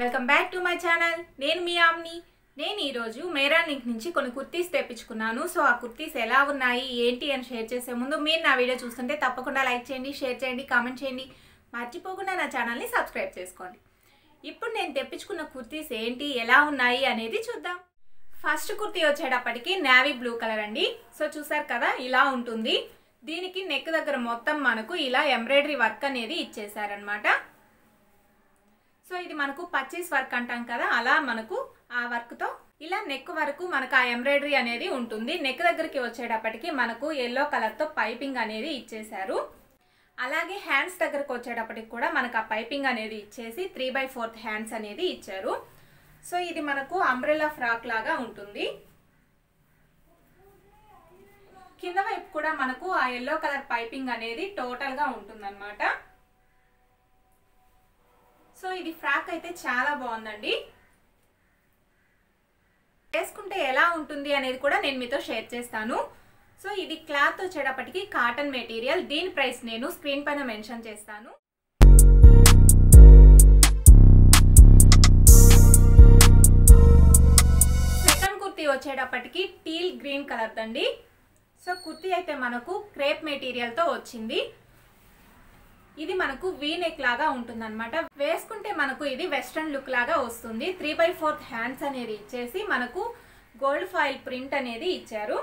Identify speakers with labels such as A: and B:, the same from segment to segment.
A: Welcome back to my channel. నేను మీ omni. నేను ఈరోజు మేరానిక్ నుంచి కొన్ని కుర్తీస్ తెప్పించుకున్నాను. సో ఆ కుర్తీస్ ఎలా ఉన్నాయి ఏంటి అని షేర్ చేసే ముందు మీరు నా వీడియో చూస్తుంటే తప్పకుండా లైక్ చేయండి షేర్ చేయండి కామెంట్ చేయండి. మర్చిపోకుండా నా ఛానల్ని సబ్స్క్రైబ్ చేసుకోండి. ఇప్పుడు నేను తెప్పించుకున్న కుర్తీస్ ఏంటి ఎలా ఉన్నాయి అనేది చూద్దాం. ఫస్ట్ కుర్తీ వచ్చేటప్పటికి నావీ బ్లూ కలర్ అండి. సో చూసారు కదా ఇలా ఉంటుంది. దీనికి నెక్ దగ్గర మొత్తం మనకు ఇలా ఎంబ్రాయిడరీ వర్క్ అనేది ఇచ్చేసారనమాట సో ఇది మనకు పర్చేస్ వర్క్ అంటాం కదా అలా మనకు ఆ వర్క్తో ఇలా నెక్ వరకు మనకు ఆ ఎంబ్రాయిడరీ అనేది ఉంటుంది. నెక్ దగ్గరికి వచ్చేటప్పటికి మనకు ఎల్లో కలర్తో పైపింగ్ అనేది ఇచ్చేశారు. అలాగే హ్యాండ్స్ దగ్గరకు వచ్చేటప్పటికి కూడా మనకు ఆ పైపింగ్ అనేది ఇచ్చేసి త్రీ బై ఫోర్త్ హ్యాండ్స్ అనేది ఇచ్చారు. సో ఇది మనకు అంబ్రెల్లా ఫ్రాక్ లాగా ఉంటుంది. కింద వైపు కూడా మనకు ఆ ఎల్లో కలర్ పైపింగ్ అనేది టోటల్గా ఉంటుందన్నమాట. సో ఇది ఫ్రాక్ అయితే చాలా బాగుందండి. వేసుకుంటే ఎలా ఉంటుంది అనేది కూడా నేను మీతో షేర్ చేస్తాను. సో ఇది క్లాత్ వచ్చేటప్పటికి కాటన్ మెటీరియల్ దీని ప్రైస్ నేను స్క్రీన్ పైన మెన్షన్ చేస్తాను. సెకండ్ కుర్తీ వచ్చేటప్పటికి టీల్ గ్రీన్ కలర్ దండి. సో కుర్తీ అయితే మనకు క్రేప్ మెటీరియల్తో వచ్చింది. ఇది మనకు వీ నెక్ లాగా ఉంటుందన్నమాట. వేసుకుంటే మనకు ఇది వెస్ట్రన్ లుక్ లాగా వస్తుంది. త్రీ బై ఫోర్త్ హ్యాండ్స్ అనేది ఇచ్చేసి మనకు గోల్డ్ ఫాయిల్ ప్రింట్ అనేది ఇచ్చారు.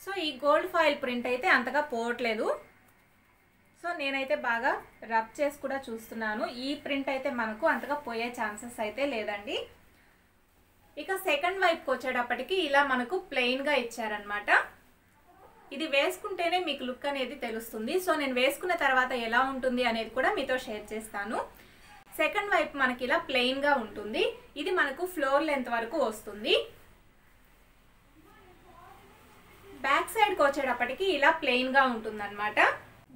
A: సో ఈ గోల్డ్ ఫాయిల్ ప్రింట్ అయితే అంతగా పోవట్లేదు. సో నేనైతే బాగా రబ్ చేసి కూడా చూస్తున్నాను. ఈ ప్రింట్ అయితే మనకు అంతగా పోయే ఛాన్సెస్ అయితే లేదండి. ఇక సెకండ్ వైపుకి వచ్చేటప్పటికి ఇలా మనకు ప్లెయిన్గా ఇచ్చారనమాట ఇది వేసుకుంటేనే మీకు లుక్ అనేది తెలుస్తుంది. సో నేను వేసుకున్న తర్వాత ఎలా ఉంటుంది అనేది కూడా మీతో షేర్ చేస్తాను. సెకండ్ వైపు మనకి ఇలా ప్లెయిన్గా ఉంటుంది. ఇది మనకు ఫ్లోర్ లెంత్ వరకు వస్తుంది. బ్యాక్ సైడ్కి వచ్చేటప్పటికి ఇలా ప్లెయిన్గా ఉంటుందన్నమాట.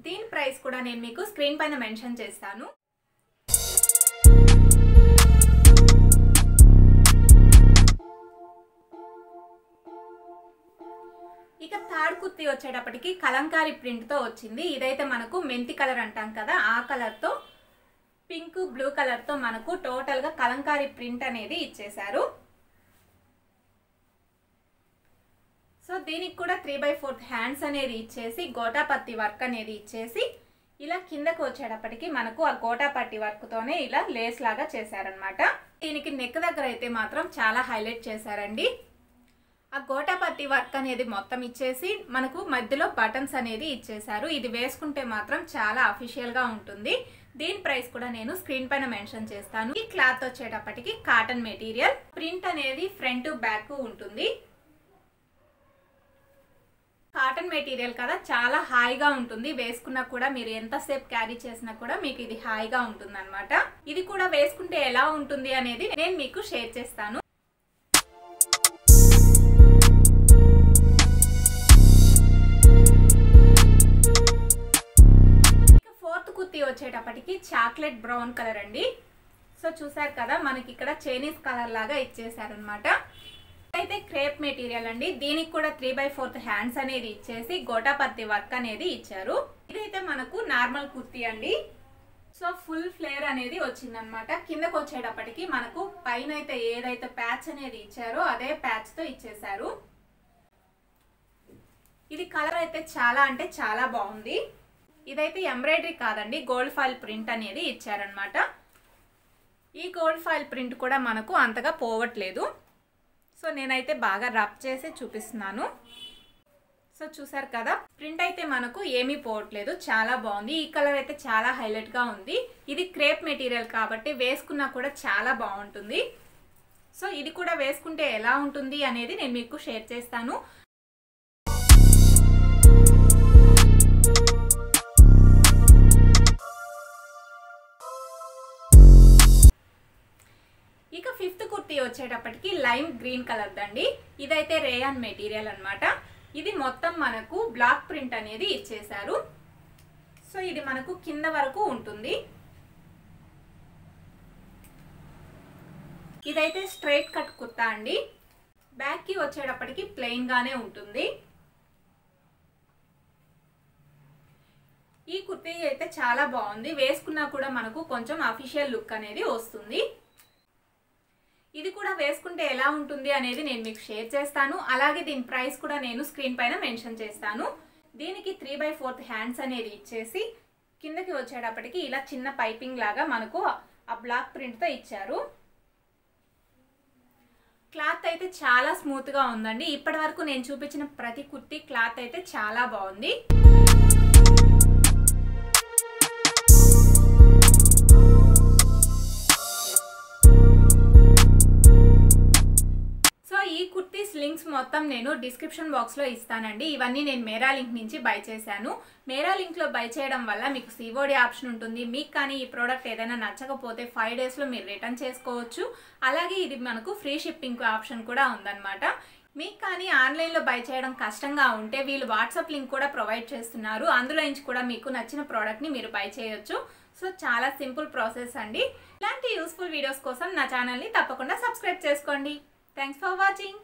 A: దీని ప్రైస్ కూడా నేను మీకు స్క్రీన్ పైన మెన్షన్ చేస్తాను. ఇక థర్డ్ కుర్తి వచ్చేటప్పటికి కలంకారీ ప్రింట్తో వచ్చింది. ఇదైతే మనకు మెంతి కలర్ అంటాం కదా ఆ కలర్తో పింక్ బ్లూ కలర్తో మనకు టోటల్గా కలంకారీ ప్రింట్ అనేది ఇచ్చేశారు. సో దీనికి కూడా త్రీ బై ఫోర్త్ హ్యాండ్స్ అనేది ఇచ్చేసి గోటాపత్తి వర్క్ అనేది ఇచ్చేసి ఇలా కిందకు వచ్చేటప్పటికి మనకు ఆ గోటాపట్టి వర్క్తోనే ఇలా లేస్ లాగా చేశారనమాట దీనికి నెక్ దగ్గర అయితే మాత్రం చాలా హైలైట్ చేశారండి. ఆ గోటాపట్టి వర్క్ అనేది మొత్తం ఇచ్చేసి మనకు మధ్యలో బటన్స్ అనేది ఇచ్చేశారు. ఇది వేసుకుంటే మాత్రం చాలా అఫీషియల్గా ఉంటుంది. దీని ప్రైస్ కూడా నేను స్క్రీన్ పైన మెన్షన్ చేస్తాను. ఈ క్లాత్ వచ్చేటప్పటికి కాటన్ మెటీరియల్ ప్రింట్ అనేది ఫ్రంట్ బ్యాక్ ఉంటుంది. కాటన్ మెటీరియల్ కదా చాలా హాయిగా ఉంటుంది. వేసుకున్నా కూడా మీరు ఎంతసేపు క్యారీ చేసినా కూడా మీకు ఇది హాయిగా ఉంటుంది అనమాట ఇది కూడా వేసుకుంటే ఎలా ఉంటుంది అనేది నేను మీకు షేర్ చేస్తాను. వచ్చేటప్పటికి చాక్లెట్ బ్రౌన్ కలర్ అండి. సో చూసారు కదా మనకి ఇక్కడ చైనీస్ కలర్ లాగా ఇచ్చేసారనమాట అయితే క్రేప్ మెటీరియల్ అండి. దీనికి కూడా త్రీ బై ఫోర్త్ హ్యాండ్స్ అనేది ఇచ్చేసి గోటాపత్తి వర్క్ అనేది ఇచ్చారు. ఇదైతే మనకు నార్మల్ కుర్తీ అండి. సో ఫుల్ ఫ్లేర్ అనేది వచ్చిందనమాట కిందకు వచ్చేటప్పటికి మనకు పైన అయితే ఏదైతే ప్యాచ్ అనేది ఇచ్చారో అదే ప్యాచ్తో ఇచ్చేసారు ఇది కలర్ అయితే చాలా అంటే చాలా బాగుంది. ఇదైతే ఎంబ్రాయిడరీ కాదండి గోల్డ్ ఫాయిల్ ప్రింట్ అనేది ఇచ్చారనమాట ఈ గోల్డ్ ఫాయిల్ ప్రింట్ కూడా మనకు అంతగా పోవట్లేదు. సో నేనైతే బాగా రబ్ చేసి చూపిస్తున్నాను. సో చూసారు కదా ప్రింట్ అయితే మనకు ఏమీ పోవట్లేదు చాలా బాగుంది. ఈ కలర్ అయితే చాలా హైలైట్గా ఉంది. ఇది క్రేప్ మెటీరియల్ కాబట్టి వేసుకున్నా కూడా చాలా బాగుంటుంది. సో ఇది కూడా వేసుకుంటే ఎలా ఉంటుంది అనేది నేను మీకు షేర్ చేస్తాను. ఫిఫ్త్ కుర్తీ వచ్చేటప్పటికి లైమ్ గ్రీన్ కలర్ దండి. ఇదైతే రేయాన్ మెటీరియల్ అనమాట ఇది మొత్తం మనకు బ్లాక్ ప్రింట్ అనేది ఇచ్చేశారు. సో ఇది మనకు కింద వరకు ఉంటుంది. ఇదైతే స్ట్రైట్ కట్ కుర్తా అండి. బ్యాక్కి వచ్చేటప్పటికి ప్లెయిన్గానే ఉంటుంది. ఈ కుర్తీ అయితే చాలా బాగుంది. వేసుకున్నా కూడా మనకు కొంచెం అఫీషియల్ లుక్ అనేది వస్తుంది. ఇది కూడా వేసుకుంటే ఎలా ఉంటుంది అనేది నేను మీకు షేర్ చేస్తాను. అలాగే దీని ప్రైస్ కూడా నేను స్క్రీన్ పైన మెన్షన్ చేస్తాను. దీనికి త్రీ బై ఫోర్త్ హ్యాండ్స్ అనేది ఇచ్చేసి కిందకి వచ్చేటప్పటికి ఇలా చిన్న పైపింగ్ లాగా మనకు ఆ బ్లాక్ ప్రింట్తో ఇచ్చారు. క్లాత్ అయితే చాలా స్మూత్గా ఉందండి. ఇప్పటి వరకు నేను చూపించిన ప్రతి కుర్తీ క్లాత్ అయితే చాలా బాగుంది. లింక్స్ మొత్తం నేను డిస్క్రిప్షన్ బాక్స్లో ఇస్తానండి. ఇవన్నీ నేను మేరా లింక్ నుంచి బై చేశాను. మేరా లింక్లో బై చేయడం వల్ల మీకు సివోడి ఆప్షన్ ఉంటుంది. మీకు కానీ ఈ ప్రోడక్ట్ ఏదైనా నచ్చకపోతే ఫైవ్ డేస్లో మీరు రిటర్న్ చేసుకోవచ్చు. అలాగే ఇది మనకు ఫ్రీ షిప్పింగ్ ఆప్షన్ కూడా ఉందన్నమాట. మీకు కానీ ఆన్లైన్లో బై చేయడం కష్టంగా ఉంటే వీళ్ళు వాట్సాప్ లింక్ కూడా ప్రొవైడ్ చేస్తున్నారు. అందులో నుంచి కూడా మీకు నచ్చిన ప్రోడక్ట్ని మీరు బై చేయొచ్చు. సో చాలా సింపుల్ ప్రాసెస్ అండి. ఇలాంటి యూస్ఫుల్ వీడియోస్ కోసం నా ఛానల్ని తప్పకుండా సబ్స్క్రైబ్ చేసుకోండి. Thanks for watching.